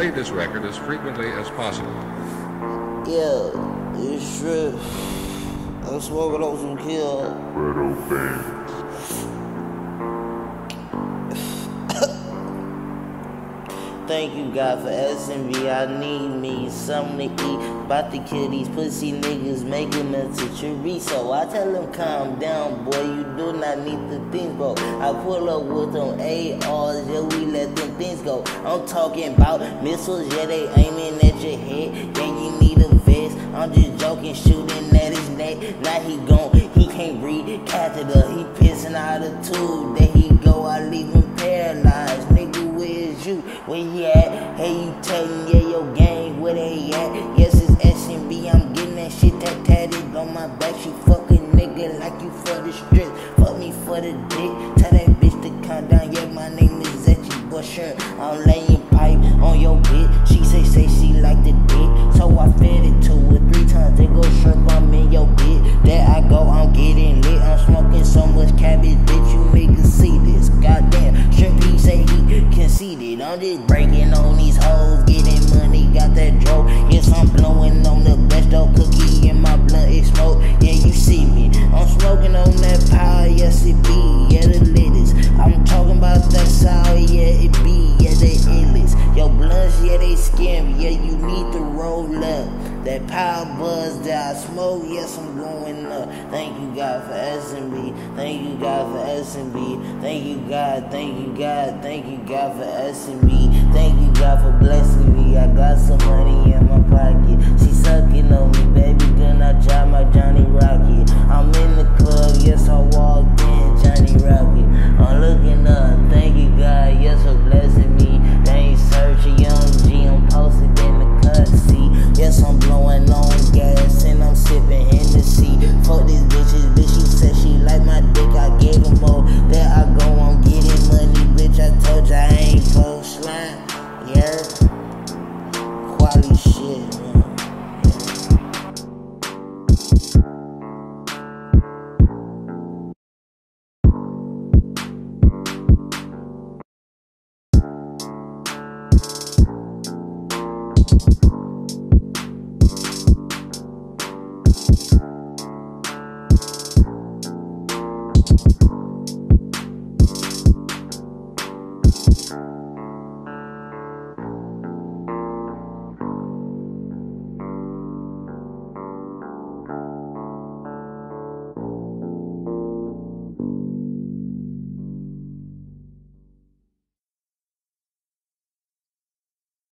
play this record as frequently as possible. Yeah, it's true. I'm smoking on some kill. Red Band. Thank you, God, for SMB. I need me something to eat. About to kill these pussy niggas, make them into chorizo. I tell them, calm down, boy, you do not need the things, bro. I pull up with them ARs, yeah, we let them things go. I'm talking about missiles, yeah, they aiming at your head. Yeah, you need a vest. I'm just joking, shooting at his neck. Now he gone, he can't breathe. Catheter, he pissing out a tube. There he go, I leave him paralyzed. Nigga, where's you? Where you at? Hey, you telling yeah, your gang, where they at? Yes, it's SMB, I'm getting that shit that tatted on my back. She fucking nigga like you for the strip. Zetchy Busher. I'm laying pipe on your bitch. She say, say she like the dick. So I fed it to her three times. They go shrimp, I'm in your bitch. There I go, I'm getting lit. I'm smoking so much cabbage, bitch. You niggas see this. Goddamn, shrimp, he say he conceited. I'm just breaking on these hoes, getting money, got that dro. Yes, I'm blowing on the best yeah they scare me. Yeah, you need to roll up. That power buzz that I smoke, yes I'm going up. Thank you God for SMB. Thank you God for SMB. Thank you God. Thank you God. Thank you God for SMB. Thank you God for blessing me. I got some money in my Nobody shit, man. you